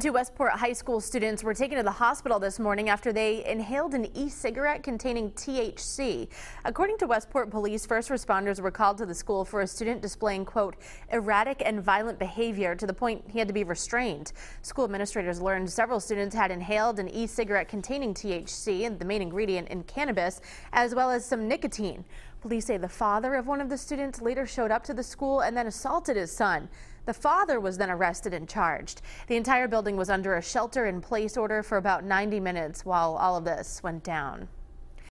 Two Westport High School students were taken to the hospital this morning after they inhaled an e-cigarette containing THC. According to Westport police, first responders were called to the school for a student displaying, quote, erratic and violent behavior to the point he had to be restrained. School administrators learned several students had inhaled an e-cigarette containing THC, the main ingredient in cannabis, as well as some nicotine. Police say the father of one of the students later showed up to the school and then assaulted his son. The father was then arrested and charged. The entire building was under a shelter in place order for about 90 minutes while all of this went down.